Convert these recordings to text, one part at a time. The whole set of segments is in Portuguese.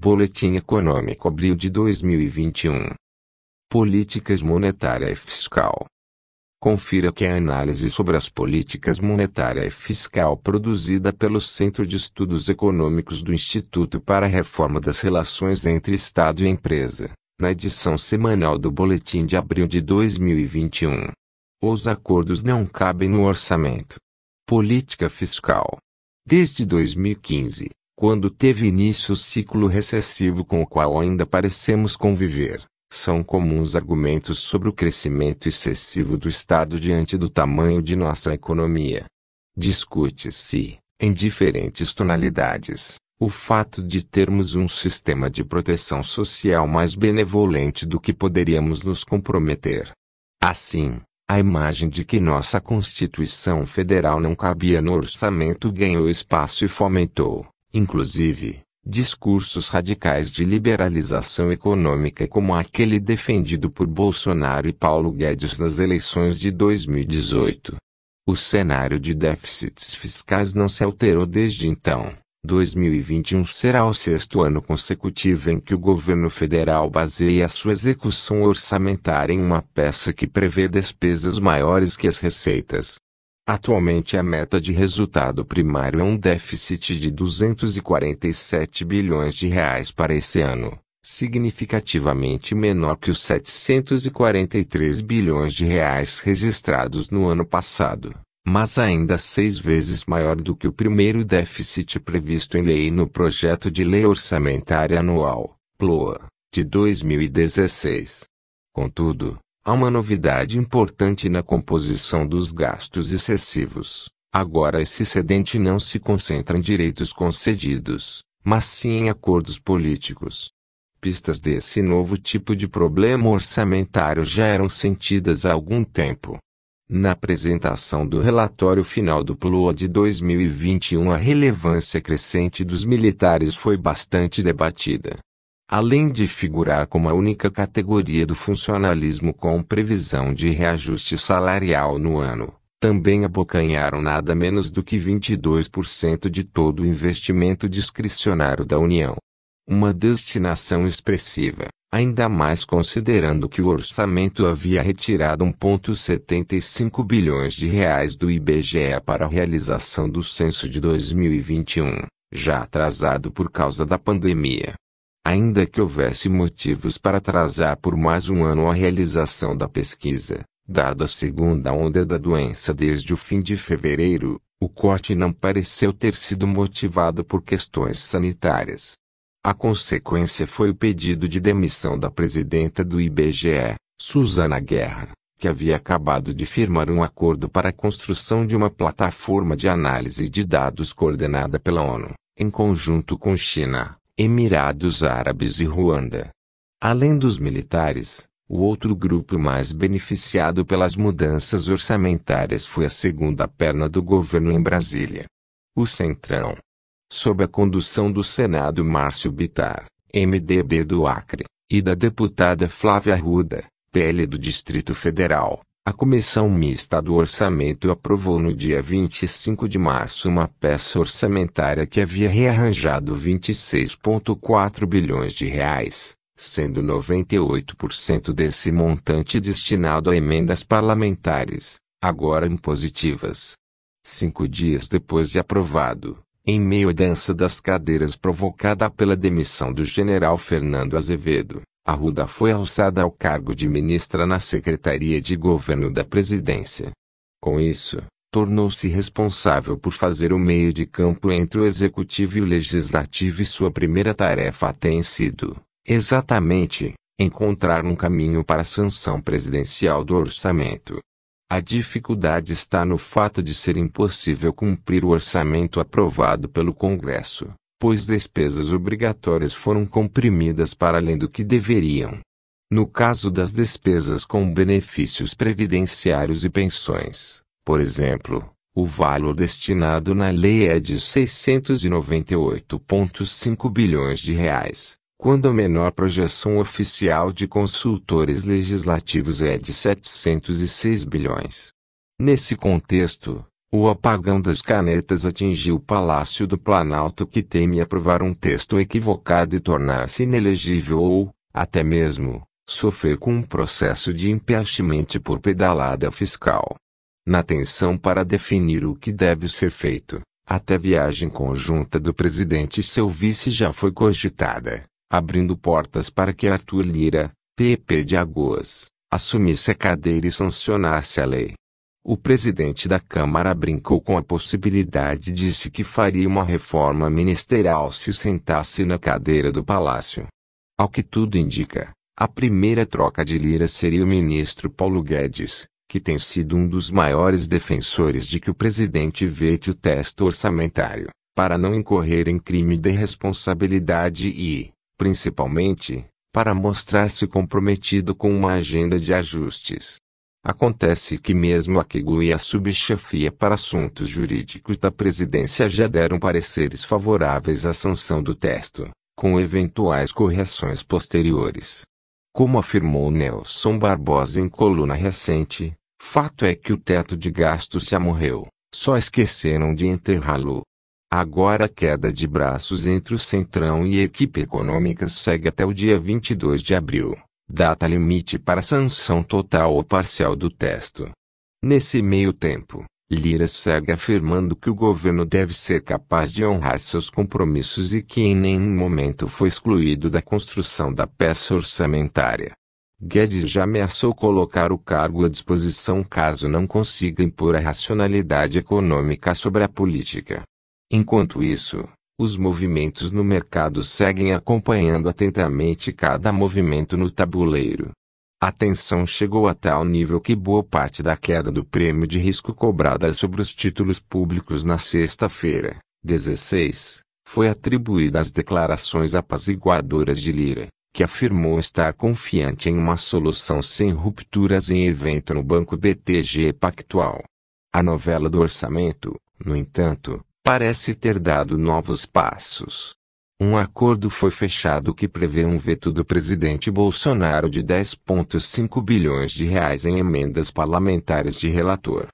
Boletim Econômico Abril de 2021. Políticas monetária e fiscal. Confira que a análise sobre as políticas monetária e fiscal produzida pelo Centro de Estudos Econômicos do Instituto para a Reforma das Relações entre Estado e Empresa, na edição semanal do Boletim de Abril de 2021. Os acordos não cabem no orçamento. Política fiscal. Desde 2015, quando teve início o ciclo recessivo com o qual ainda parecemos conviver, são comuns argumentos sobre o crescimento excessivo do Estado diante do tamanho de nossa economia. Discute-se, em diferentes tonalidades, o fato de termos um sistema de proteção social mais benevolente do que poderíamos nos comprometer. Assim, a imagem de que nossa Constituição Federal não cabia no orçamento ganhou espaço e fomentou, inclusive, discursos radicais de liberalização econômica como aquele defendido por Bolsonaro e Paulo Guedes nas eleições de 2018. O cenário de déficits fiscais não se alterou desde então. 2021 será o sexto ano consecutivo em que o governo federal baseia sua execução orçamentária em uma peça que prevê despesas maiores que as receitas. Atualmente a meta de resultado primário é um déficit de 247 bilhões de reais para esse ano, significativamente menor que os 743 bilhões de reais registrados no ano passado, mas ainda seis vezes maior do que o primeiro déficit previsto em lei no projeto de lei orçamentária anual, PLOA, de 2016. Contudo, Há uma novidade importante na composição dos gastos excessivos. Agora esse excedente não se concentra em direitos concedidos, mas sim em acordos políticos. Pistas desse novo tipo de problema orçamentário já eram sentidas há algum tempo. Na apresentação do relatório final do PLOA de 2021, a relevância crescente dos militares foi bastante debatida. Além de figurar como a única categoria do funcionalismo com previsão de reajuste salarial no ano, também abocanharam nada menos do que 22% de todo o investimento discricionário da União. Uma destinação expressiva, ainda mais considerando que o orçamento havia retirado 1,75 bilhões de reais do IBGE para a realização do censo de 2021, já atrasado por causa da pandemia. Ainda que houvesse motivos para atrasar por mais um ano a realização da pesquisa, dada a segunda onda da doença desde o fim de fevereiro, o corte não pareceu ter sido motivado por questões sanitárias. A consequência foi o pedido de demissão da presidenta do IBGE, Suzana Guerra, que havia acabado de firmar um acordo para a construção de uma plataforma de análise de dados coordenada pela ONU, em conjunto com China, Emirados Árabes e Ruanda. Além dos militares, o outro grupo mais beneficiado pelas mudanças orçamentárias foi a segunda perna do governo em Brasília. O Centrão. Sob a condução do Senado Márcio Bitar, MDB do Acre, e da deputada Flávia Arruda, PL do Distrito Federal, a Comissão Mista do Orçamento aprovou no dia 25 de março uma peça orçamentária que havia rearranjado 26,4 bilhões de reais, sendo 98% desse montante destinado a emendas parlamentares, agora impositivas. Cinco dias depois de aprovado, em meio à dança das cadeiras provocada pela demissão do general Fernando Azevedo, Arruda foi alçada ao cargo de ministra na Secretaria de Governo da Presidência. Com isso, tornou-se responsável por fazer o meio de campo entre o Executivo e o Legislativo e sua primeira tarefa tem sido, exatamente, encontrar um caminho para a sanção presidencial do orçamento. A dificuldade está no fato de ser impossível cumprir o orçamento aprovado pelo Congresso pois despesas obrigatórias foram comprimidas para além do que deveriam. No caso das despesas com benefícios previdenciários e pensões, por exemplo, o valor destinado na lei é de 698,5 bilhões de reais, quando a menor projeção oficial de consultores legislativos é de 706 bilhões. Nesse contexto, O apagão das canetas atingiu o Palácio do Planalto que teme aprovar um texto equivocado e tornar-se inelegível ou, até mesmo, sofrer com um processo de impeachment por pedalada fiscal. Na tensão para definir o que deve ser feito, até viagem conjunta do presidente e seu vice já foi cogitada, abrindo portas para que Arthur Lira, PP de Agoas, assumisse a cadeira e sancionasse a lei. O presidente da Câmara brincou com a possibilidade e disse que faria uma reforma ministerial se sentasse na cadeira do palácio. Ao que tudo indica, a primeira troca de Lira seria o ministro Paulo Guedes, que tem sido um dos maiores defensores de que o presidente vete o texto orçamentário, para não incorrer em crime de responsabilidade e, principalmente, para mostrar-se comprometido com uma agenda de ajustes. Acontece que mesmo a Kegu e a subchefia para assuntos jurídicos da presidência já deram pareceres favoráveis à sanção do texto, com eventuais correções posteriores. Como afirmou Nelson Barbosa em coluna recente, fato é que o teto de gastos já morreu, só esqueceram de enterrá-lo. Agora a queda de braços entre o Centrão e a equipe econômica segue até o dia 22 de abril, data limite para sanção total ou parcial do texto. Nesse meio tempo, Lira segue afirmando que o governo deve ser capaz de honrar seus compromissos e que em nenhum momento foi excluído da construção da peça orçamentária. Guedes já ameaçou colocar o cargo à disposição caso não consiga impor a racionalidade econômica sobre a política. Enquanto isso, os movimentos no mercado seguem acompanhando atentamente cada movimento no tabuleiro. A tensão chegou a tal nível que boa parte da queda do prêmio de risco cobrada sobre os títulos públicos na sexta-feira, 16, foi atribuída às declarações apaziguadoras de Lira, que afirmou estar confiante em uma solução sem rupturas em evento no Banco BTG Pactual. A novela do orçamento, no entanto, parece ter dado novos passos. Um acordo foi fechado que prevê um veto do presidente Bolsonaro de 10,5 bilhões de reais em emendas parlamentares de relator.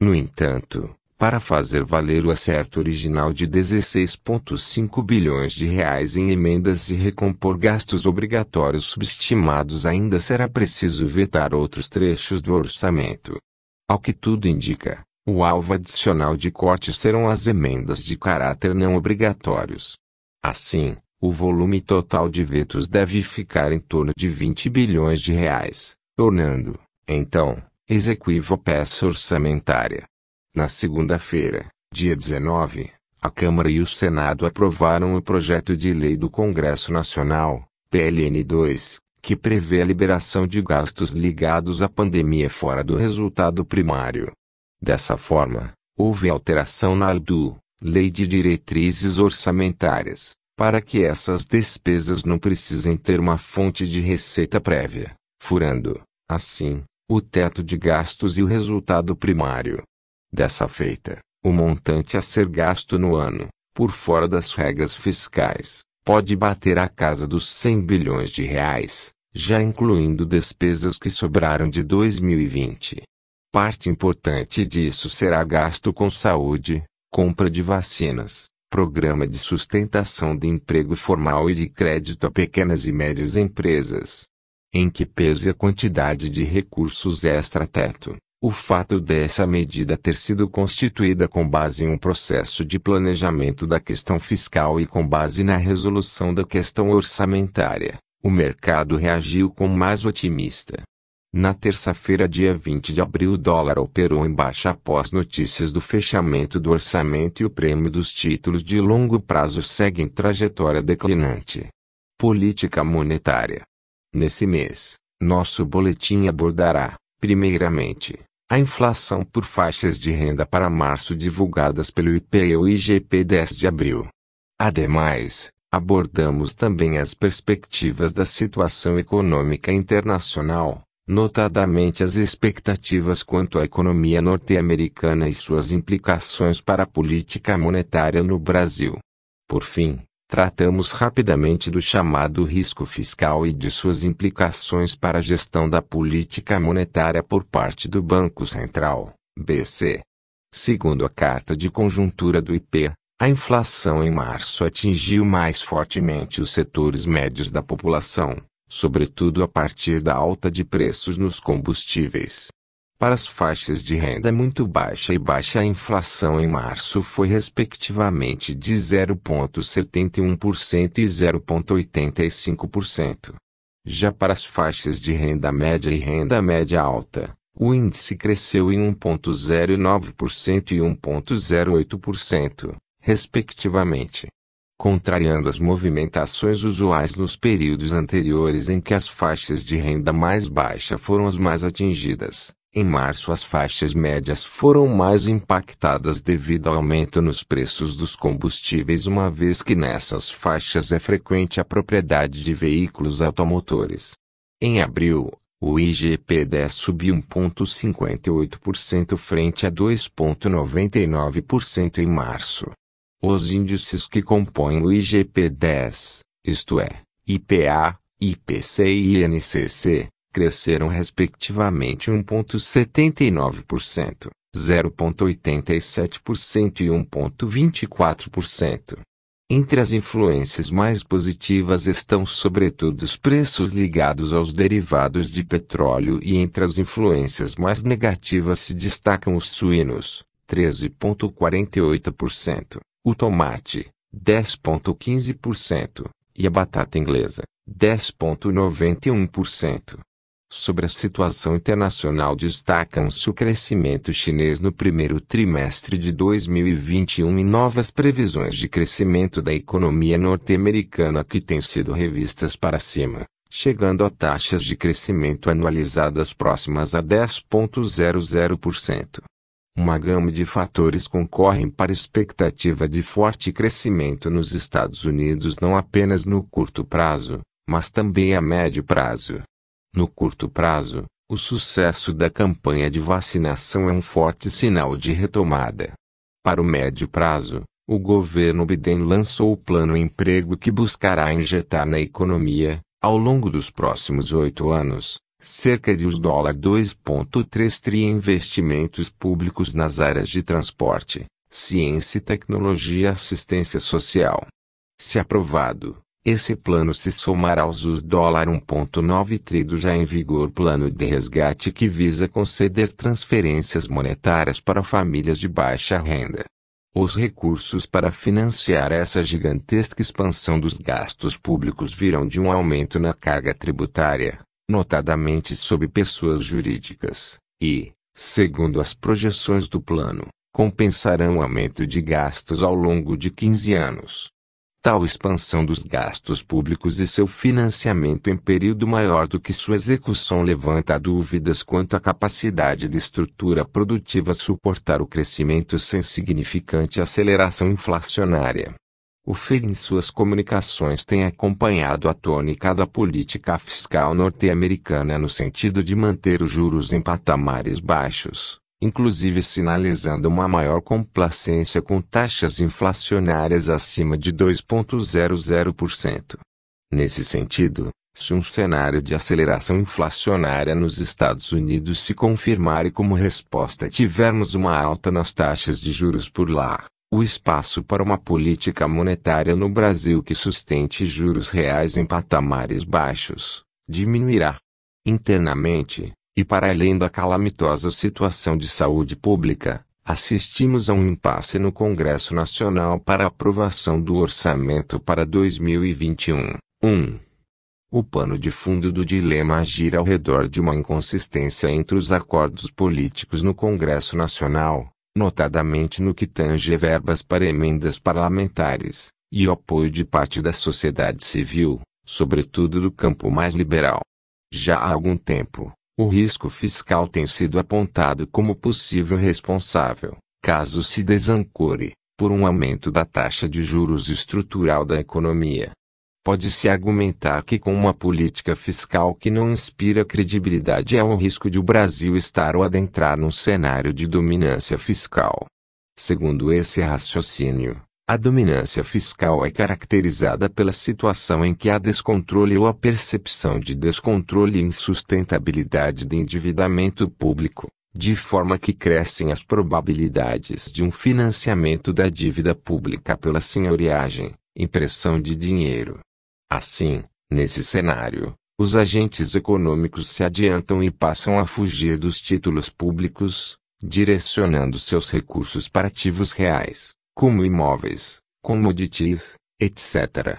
No entanto, para fazer valer o acerto original de 16,5 bilhões de reais em emendas e recompor gastos obrigatórios subestimados ainda será preciso vetar outros trechos do orçamento. Ao que tudo indica, o alvo adicional de corte serão as emendas de caráter não obrigatórios. Assim, o volume total de vetos deve ficar em torno de 20 bilhões de reais, tornando, então, execuível peça orçamentária. Na segunda-feira, dia 19, a Câmara e o Senado aprovaram o projeto de lei do Congresso Nacional, PLN 2, que prevê a liberação de gastos ligados à pandemia fora do resultado primário. Dessa forma, houve alteração na LDU, Lei de Diretrizes Orçamentárias, para que essas despesas não precisem ter uma fonte de receita prévia, furando, assim, o teto de gastos e o resultado primário. Dessa feita, o montante a ser gasto no ano, por fora das regras fiscais, pode bater a casa dos 100 bilhões de reais, já incluindo despesas que sobraram de 2020. Parte importante disso será gasto com saúde, compra de vacinas, programa de sustentação de emprego formal e de crédito a pequenas e médias empresas. Em que pese a quantidade de recursos extra-teto, o fato dessa medida ter sido constituída com base em um processo de planejamento da questão fiscal e com base na resolução da questão orçamentária, o mercado reagiu com mais otimista. Na terça-feira, dia 20 de abril, o dólar operou em baixa após notícias do fechamento do orçamento e o prêmio dos títulos de longo prazo segue em trajetória declinante. Política monetária. Nesse mês, nosso boletim abordará, primeiramente, a inflação por faixas de renda para março divulgadas pelo IPE e IGP 10 de abril. Ademais, abordamos também as perspectivas da situação econômica internacional notadamente as expectativas quanto à economia norte-americana e suas implicações para a política monetária no Brasil. Por fim, tratamos rapidamente do chamado risco fiscal e de suas implicações para a gestão da política monetária por parte do Banco Central, BC. Segundo a carta de conjuntura do IP, a inflação em março atingiu mais fortemente os setores médios da população, sobretudo a partir da alta de preços nos combustíveis. Para as faixas de renda muito baixa e baixa a inflação em março foi respectivamente de 0,71% e 0,85%. Já para as faixas de renda média e renda média alta, o índice cresceu em 1,09% e 1,08%, respectivamente. Contrariando as movimentações usuais nos períodos anteriores em que as faixas de renda mais baixa foram as mais atingidas, em março as faixas médias foram mais impactadas devido ao aumento nos preços dos combustíveis, uma vez que nessas faixas é frequente a propriedade de veículos automotores. Em abril, o IGP-10 subiu 1,58% frente a 2,99% em março. Os índices que compõem o IGP-10, isto é, IPA, IPC e INCC, cresceram respectivamente 1,79%, 0,87% e 1,24%. Entre as influências mais positivas estão sobretudo os preços ligados aos derivados de petróleo e entre as influências mais negativas se destacam os suínos, 13,48%, o tomate, 10,15%, e a batata inglesa, 10,91%. Sobre a situação internacional destacam-se o crescimento chinês no primeiro trimestre de 2021 e novas previsões de crescimento da economia norte-americana que têm sido revistas para cima, chegando a taxas de crescimento anualizadas próximas a 10,00%. Uma gama de fatores concorrem para a expectativa de forte crescimento nos Estados Unidos não apenas no curto prazo, mas também a médio prazo. No curto prazo, o sucesso da campanha de vacinação é um forte sinal de retomada. Para o médio prazo, o governo Biden lançou o Plano Emprego que buscará injetar na economia, ao longo dos próximos oito anos, cerca de dólar 2,3 tri investimentos públicos nas áreas de transporte, ciência e tecnologia e assistência social. Se aprovado, esse plano se somará aos US dólar 1,9 tri do já em vigor plano de resgate que visa conceder transferências monetárias para famílias de baixa renda. Os recursos para financiar essa gigantesca expansão dos gastos públicos virão de um aumento na carga tributária, notadamente sobre pessoas jurídicas, e, segundo as projeções do plano, compensarão o aumento de gastos ao longo de 15 anos. Tal expansão dos gastos públicos e seu financiamento em período maior do que sua execução levanta dúvidas quanto à capacidade de estrutura produtiva suportar o crescimento sem significante aceleração inflacionária. O FED em suas comunicações tem acompanhado a tônica da política fiscal norte-americana no sentido de manter os juros em patamares baixos, inclusive sinalizando uma maior complacência com taxas inflacionárias acima de 2,00%. Nesse sentido, se um cenário de aceleração inflacionária nos Estados Unidos se confirmar e como resposta tivermos uma alta nas taxas de juros por lá, o espaço para uma política monetária no Brasil que sustente juros reais em patamares baixos diminuirá. Internamente, e para além da calamitosa situação de saúde pública, assistimos a um impasse no Congresso Nacional para aprovação do orçamento para 2021. 1. O pano de fundo do dilema gira ao redor de uma inconsistência entre os acordos políticos no Congresso Nacional, notadamente no que tange verbas para emendas parlamentares, e o apoio de parte da sociedade civil, sobretudo do campo mais liberal. Já há algum tempo, o risco fiscal tem sido apontado como possível responsável, caso se desancore, por um aumento da taxa de juros estrutural da economia. Pode-se argumentar que com uma política fiscal que não inspira credibilidade é o risco de o Brasil estar ou adentrar num cenário de dominância fiscal. Segundo esse raciocínio, a dominância fiscal é caracterizada pela situação em que há descontrole ou a percepção de descontrole e insustentabilidade do endividamento público, de forma que crescem as probabilidades de um financiamento da dívida pública pela senhoriagem, impressão de dinheiro. Assim, nesse cenário, os agentes econômicos se adiantam e passam a fugir dos títulos públicos, direcionando seus recursos para ativos reais, como imóveis, commodities, etc.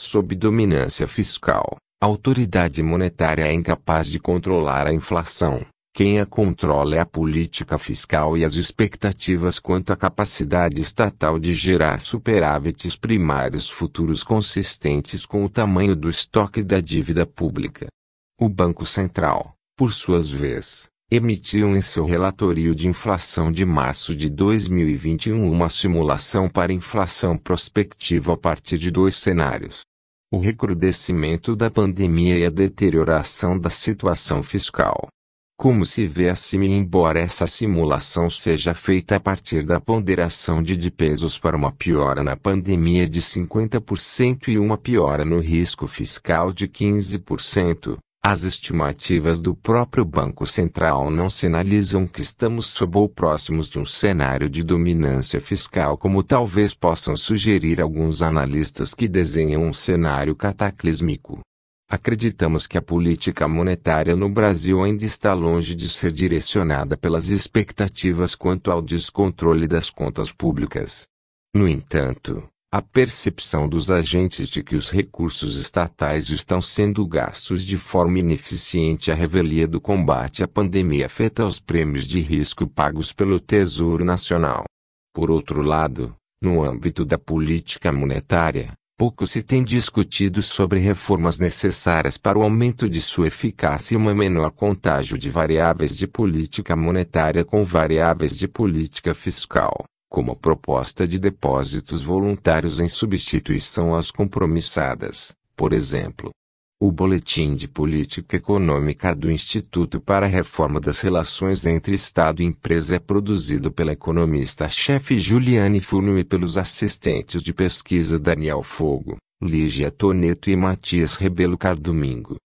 Sob dominância fiscal, a autoridade monetária é incapaz de controlar a inflação. Quem a controla é a política fiscal e as expectativas quanto à capacidade estatal de gerar superávites primários futuros consistentes com o tamanho do estoque da dívida pública. O Banco Central, por suas vezes, emitiu em seu relatorio de inflação de março de 2021 uma simulação para inflação prospectiva a partir de dois cenários. O recrudescimento da pandemia e a deterioração da situação fiscal. Como se vê acima e embora essa simulação seja feita a partir da ponderação de de pesos para uma piora na pandemia de 50% e uma piora no risco fiscal de 15%, as estimativas do próprio Banco Central não sinalizam que estamos sob ou próximos de um cenário de dominância fiscal como talvez possam sugerir alguns analistas que desenham um cenário cataclísmico. Acreditamos que a política monetária no Brasil ainda está longe de ser direcionada pelas expectativas quanto ao descontrole das contas públicas. No entanto, a percepção dos agentes de que os recursos estatais estão sendo gastos de forma ineficiente à revelia do combate à pandemia afeta os prêmios de risco pagos pelo Tesouro Nacional. Por outro lado, no âmbito da política monetária, pouco se tem discutido sobre reformas necessárias para o aumento de sua eficácia e uma menor contágio de variáveis de política monetária com variáveis de política fiscal como a proposta de depósitos voluntários em substituição às compromissadas, por exemplo. O Boletim de Política Econômica do Instituto para a Reforma das Relações entre Estado e Empresa é produzido pela economista-chefe Juliane Furno e pelos assistentes de pesquisa Daniel Fogo, Lígia Toneto e Matias Rebelo Cardomingo.